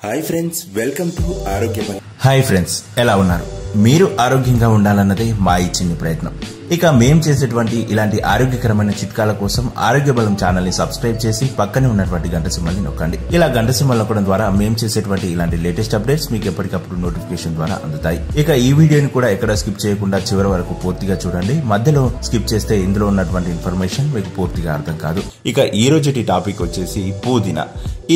Hi friends welcome to Aarogya hi friends ఎలా ఉన్నారు? మీరు ఆరోగ్యంగా ఉండాలన్నదే మా ఈ ప్రయత్నం. ఇక మేం చేసేటువంటి ఇలాంటి ఆరోగ్యకరమైన చిట్కాల కోసం ఆరోగ్య బలం ఛానల్ని సబ్స్క్రైబ్ చేసి పక్కనే ఉన్నటువంటి గంట సింబల్ని నొక్కండి. ఇలా గంట సింబల్ నొక్కడం ద్వారా మేము చేసేటువంటి ఇలాంటి లేటెస్ట్ అప్డేట్స్ మీకు ఎప్పటికప్పుడు నోటిఫికేషన్ ద్వారా అందుతాయి. ఇక ఈ వీడియోని కూడా ఎక్కడ స్కిప్ చేయకుండా చివరి వరకు పూర్తిగా చూడండి. మధ్యలో స్కిప్ చేస్తే ఇందులో ఉన్నటువంటి ఇన్ఫర్మేషన్ మీకు పూర్తిగా అర్థం కాదు. ఇక ఈ రోజుటి టాపిక్ వచ్చేసి పుదీనా.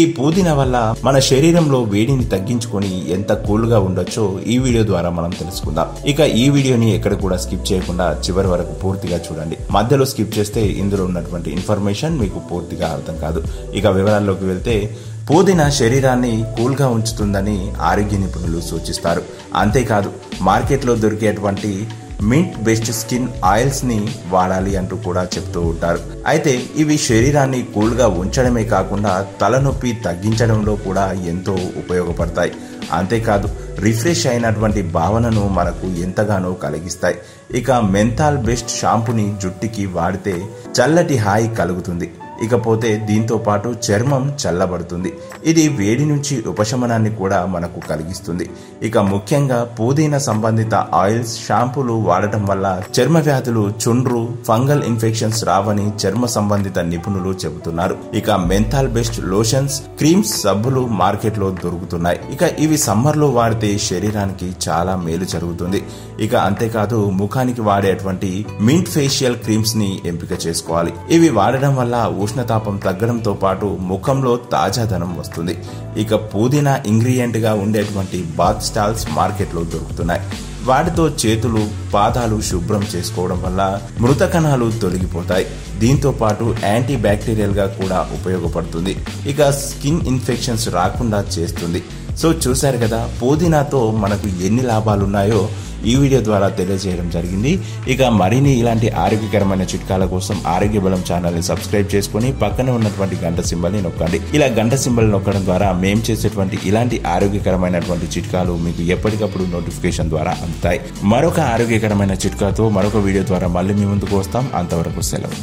ఈ పుదీనా వల్ల మన శరీరంలో వేడిని తగ్గించుకొని ఎంత కూల్గా ఉండొచ్చో ఈ వీడియో ద్వారా మనం తెలుసుకుందాం. ఇక ఈ వీడియోని ఎక్కడ కూడా స్కిప్ చేయకుండా చివరి వరకు పూర్తిగా చూడండి. మధ్యలో స్కిప్ చేస్తే ఇందులో ఉన్నటువంటి ఇన్ఫర్మేషన్ మీకు పూర్తిగా అర్థం కాదు. ఇక వివరాల్లోకి వెళ్తే పుదీనా శరీరాన్ని కూల్గా ఉంచుతుందని ఆరోగ్య నిపుణులు సూచిస్తారు. అంతేకాదు మార్కెట్లో దొరికేటువంటి మింట్ బెస్ట్ స్కిన్ ఆయిల్స్ని వాడాలి అంటూ కూడా చెప్తూ ఉంటారు. అయితే ఇవి శరీరాన్ని కూల్గా ఉంచడమే కాకుండా తలనొప్పి తగ్గించడంలో కూడా ఎంతో ఉపయోగపడతాయి. అంతేకాదు రిఫ్రెష్ అయినటువంటి భావనను మనకు ఎంతగానో కలిగిస్తాయి. ఇక మెంతాల్ బెస్ట్ షాంపూని జుట్టుకి వాడితే చల్లటి హాయి కలుగుతుంది. ఇకపోతే దీంతో పాటు చర్మం చల్లబడుతుంది. ఇది వేడి నుంచి ఉపశమనాన్ని కూడా మనకు కలిగిస్తుంది. ఇక ముఖ్యంగా పుదీనా సంబంధిత ఆయిల్స్ షాంపూలు వాడటం వల్ల చర్మ వ్యాధులు చుండ్రు ఫంగల్ ఇన్ఫెక్షన్స్ రావని చర్మ సంబంధిత నిపుణులు చెబుతున్నారు. ఇక మెంథాల్ బెస్ట్ లోషన్స్ క్రీమ్స్ సబ్బులు మార్కెట్లో దొరుకుతున్నాయి. ఇక ఇవి సమ్మర్లో వాడితే శరీరానికి చాలా మేలు జరుగుతుంది. ఇక అంతేకాదు ముఖానికి వాడేటువంటి మింట్ ఫేషియల్ క్రీమ్స్ని ఎంపిక చేసుకోవాలి. ఇవి వాడడం వల్ల ఉష్ణతాపం తగ్గడంతో పాటు ముఖంలో తాజాదనం వస్తుంది. ఇక పుదీనా ఇంగ్రీడియంట్గా ఉండేటువంటి బాత్ స్టాల్స్ మార్కెట్లో దొరుకుతున్నాయి. వాటితో చేతులు పాదాలు శుభ్రం చేసుకోవడం వల్ల మృత కణాలు తొలగిపోతాయి. దీంతో పాటు యాంటీ బ్యాక్టీరియల్గా కూడా ఉపయోగపడుతుంది. ఇక స్కిన్ ఇన్ఫెక్షన్స్ రాకుండా చేస్తుంది. సో చూశారు కదా పుదీనాతో మనకు ఎన్ని లాభాలు ఉన్నాయో ఈ వీడియో ద్వారా తెలియజేయడం జరిగింది. ఇక మరిన్ని ఇలాంటి ఆరోగ్యకరమైన చిట్కాల కోసం ఆరోగ్య బలం ఛానల్ని సబ్స్క్రైబ్ చేసుకుని పక్కనే ఉన్నటువంటి గంట సింబల్ని నొక్కండి. ఇలా గంట సింబల్ నొక్కడం ద్వారా మేము చేసేటువంటి ఇలాంటి ఆరోగ్యకరమైనటువంటి చిట్కాలు మీకు ఎప్పటికప్పుడు నోటిఫికేషన్ ద్వారా అందుతాయి. మరొక ఆరోగ్యకరమైన చిట్కాతో మరొక వీడియో ద్వారా మళ్ళీ మీ ముందుకు వస్తాం. అంతవరకు సెలవు.